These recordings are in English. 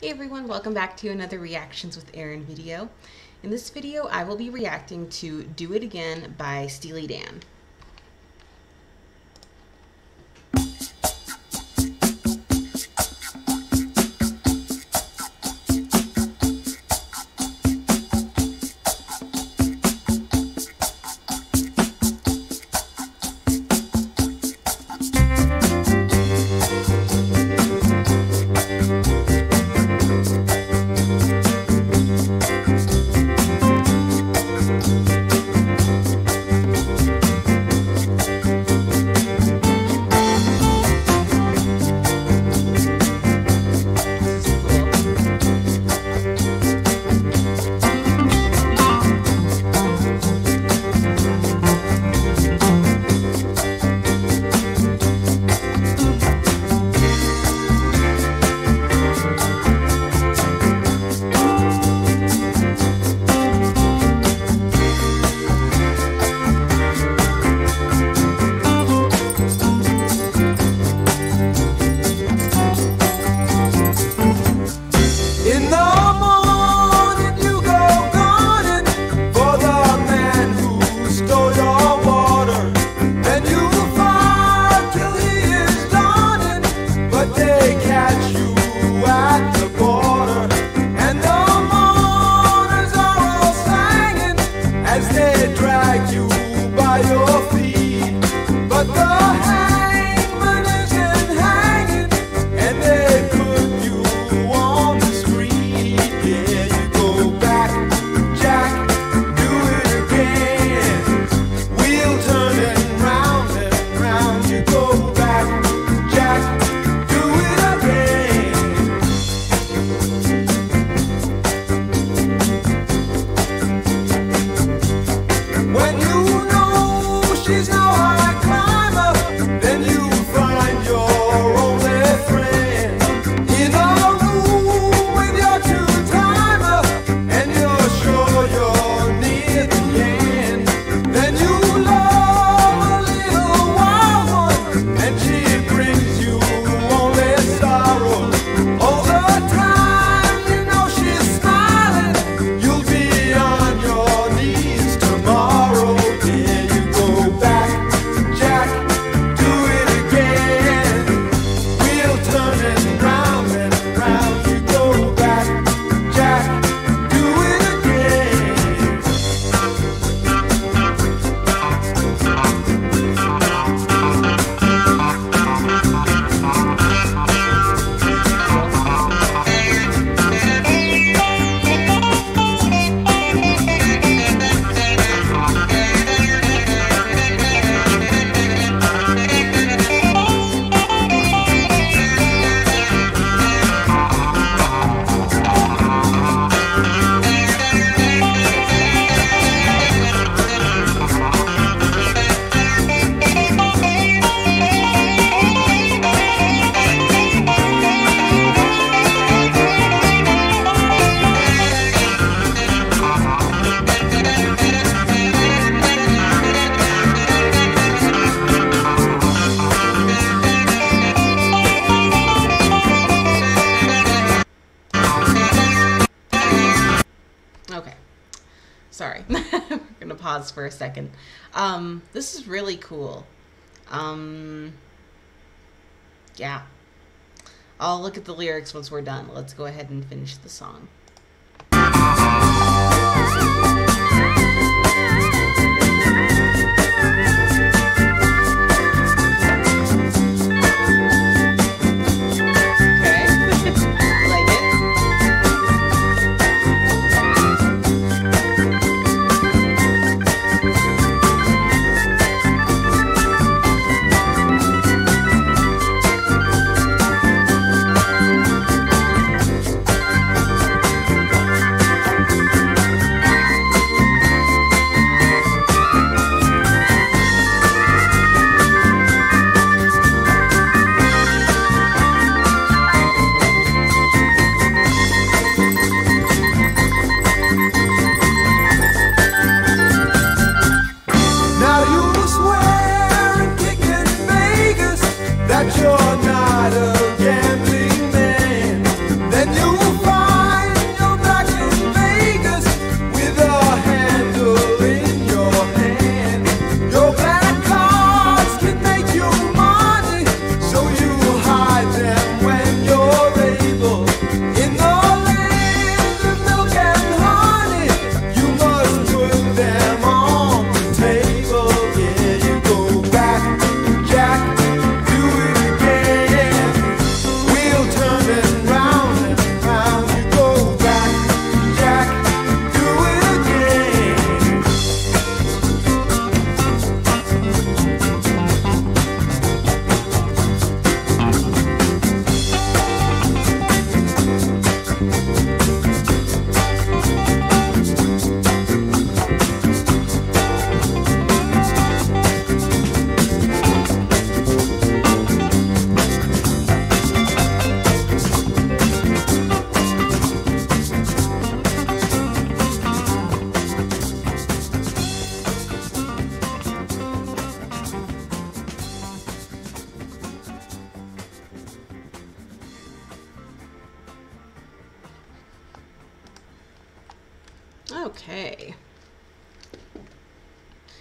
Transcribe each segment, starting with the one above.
Hey everyone, welcome back to another Reactions with Erin video. In this video, I will be reacting to Do It Again by Steely Dan. When sorry. We're gonna pause for a second. Um, this is really cool. Um, yeah. I'll look at the lyrics once we're done. Let's go ahead and finish the song.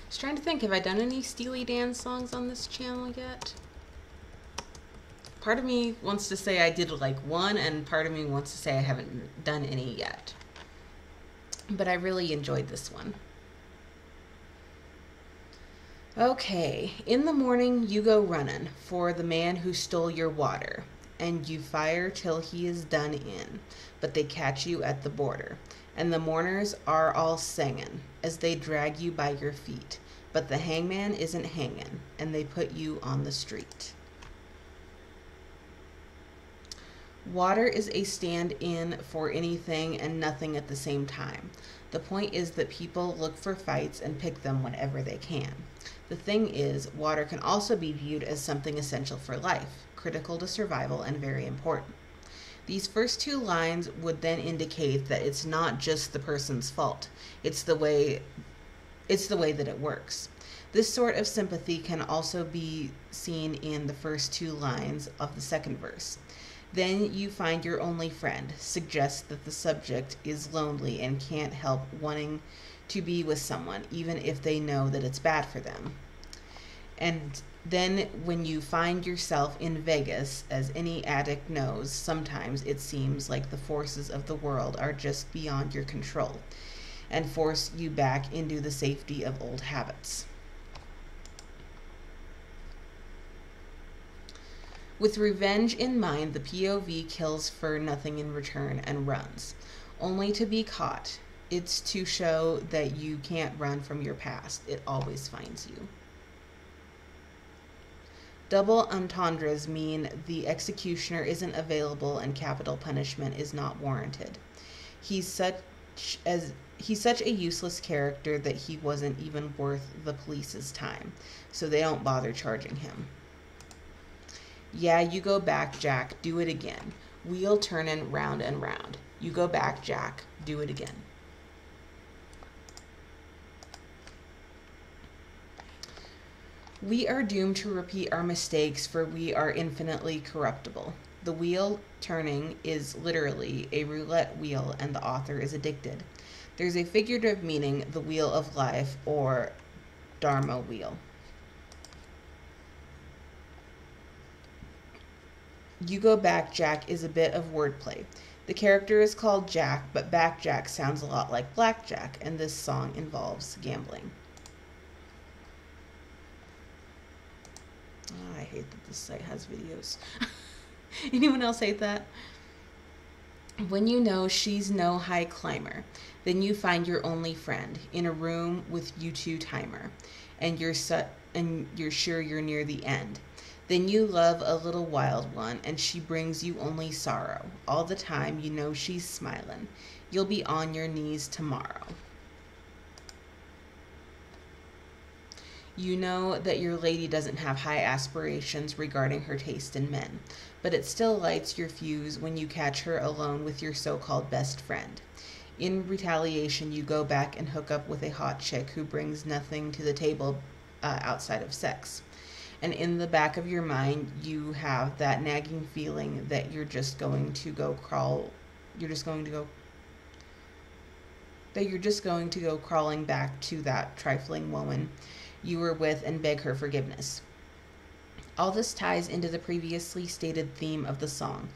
Just trying to think, have I done any Steely Dan songs on this channel yet? Part of me wants to say I did like one, and part of me wants to say I haven't done any yet. But I really enjoyed this one. Okay, in the morning you go running for the man who stole your water, and you fire till he is done in, but they catch you at the border. And the mourners are all singing as they drag you by your feet, but the hangman isn't hanging, and they put you on the street. Water is a stand in for anything and nothing at the same time. The point is that people look for fights and pick them whenever they can. The thing is, water can also be viewed as something essential for life, critical to survival, and very important. These first two lines would then indicate that it's not just the person's fault. It's the way it's the way that it works. This sort of sympathy can also be seen in the first two lines of the second verse. Then you find your only friend, suggests that the subject is lonely and can't help wanting to be with someone, even if they know that it's bad for them. And then when you find yourself in Vegas, as any addict knows, sometimes it seems like the forces of the world are just beyond your control and force you back into the safety of old habits. With revenge in mind, the POV kills for nothing in return and runs, only to be caught it's to show that you can't run from your past. It always finds you. Double entendres mean the executioner isn't available and capital punishment is not warranted. He's such as he's such a useless character that he wasn't even worth the police's time, so they don't bother charging him. Yeah, you go back, Jack, do it again. Wheel turning round and round. You go back, Jack, do it again. We are doomed to repeat our mistakes, for we are infinitely corruptible. The wheel turning is literally a roulette wheel, and the author is addicted. There's a figurative meaning, the wheel of life, or Dharma wheel. You Go Back Jack is a bit of wordplay. The character is called Jack, but Back Jack sounds a lot like Blackjack, and this song involves gambling. I hate that this site has videos. Anyone else hate that? When you know she's no high climber, then you find your only friend in a room with you two timer, and you're su- and you're sure you're near the end. Then you love a little wild one, and she brings you only sorrow. All the time you know she's smiling. You'll be on your knees tomorrow. You know that your lady doesn't have high aspirations regarding her taste in men, but it still lights your fuse when you catch her alone with your so called best friend. In retaliation, you go back and hook up with a hot chick who brings nothing to the table uh, outside of sex. And in the back of your mind, you have that nagging feeling that you're just going to go crawl, you're just going to go that you're just going to go crawling back to that trifling woman you were with and beg her forgiveness. All this ties into the previously stated theme of the song.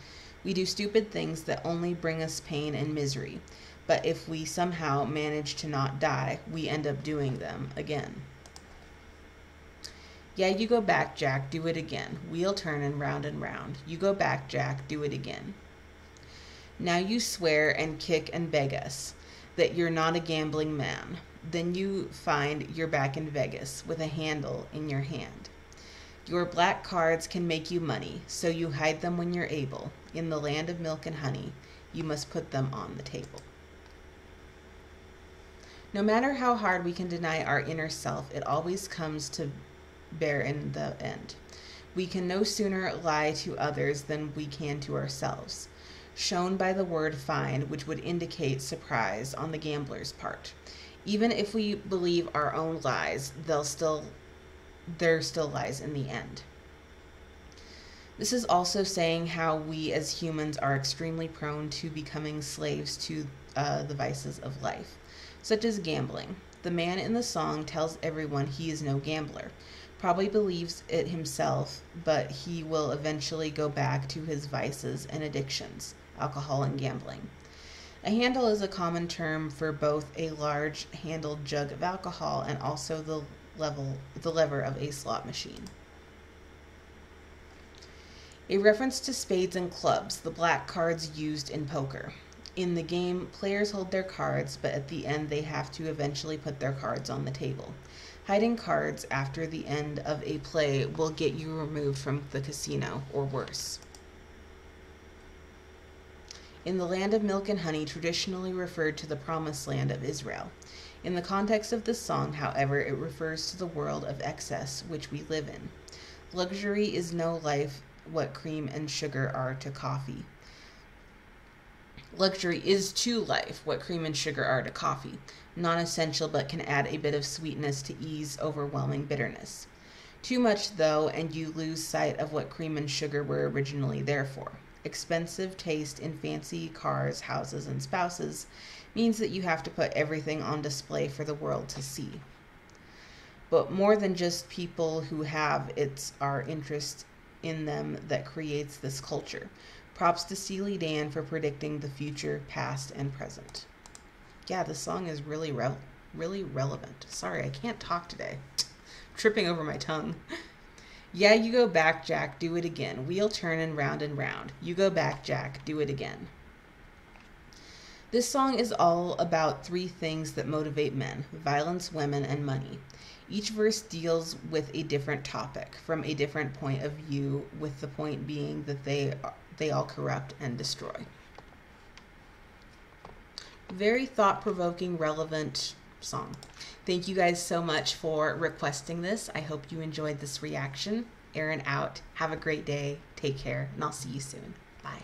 We do stupid things that only bring us pain and misery, but if we somehow manage to not die, we end up doing them again. Yeah, you go back, Jack, do it again. Wheel turning round and round. You go back, Jack, do it again. Now you swear and kick and beg us that you're not a gambling man. Then you find you're back in Vegas with a handle in your hand. Your black cards can make you money, so you hide them when you're able. In the land of milk and honey, you must put them on the table. No matter how hard we can deny our inner self, it always comes to bear in the end. We can no sooner lie to others than we can to ourselves, shown by the word find, which would indicate surprise on the gambler's part even if we believe our own lies, they'll still there still lies in the end. This is also saying how we as humans are extremely prone to becoming slaves to uh, the vices of life. such as gambling. The man in the song tells everyone he is no gambler, probably believes it himself, but he will eventually go back to his vices and addictions, alcohol and gambling. A handle is a common term for both a large handled jug of alcohol and also the level the lever of a slot machine. A reference to spades and clubs, the black cards used in poker. In the game, players hold their cards, but at the end they have to eventually put their cards on the table. Hiding cards after the end of a play will get you removed from the casino, or worse. In the land of milk and honey, traditionally referred to the promised land of Israel. In the context of this song, however, it refers to the world of excess which we live in. Luxury is no life what cream and sugar are to coffee. Luxury is to life what cream and sugar are to coffee, non essential but can add a bit of sweetness to ease overwhelming bitterness. Too much, though, and you lose sight of what cream and sugar were originally there for. Expensive taste in fancy cars, houses, and spouses means that you have to put everything on display for the world to see. But more than just people who have, it's our interest in them that creates this culture. Props to Steely Dan for predicting the future, past, and present. Yeah, this song is really re- really relevant. Sorry, I can't talk today. Tripping over my tongue. yeah, you go back, Jack, do it again. Wheel turn and round and round. You go back, Jack, do it again. This song is all about three things that motivate men violence, women, and money. Each verse deals with a different topic from a different point of view, with the point being that they, they all corrupt and destroy. Very thought provoking, relevant song. Thank you guys so much for requesting this. I hope you enjoyed this reaction. Erin out. Have a great day. Take care, and I'll see you soon. Bye.